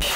If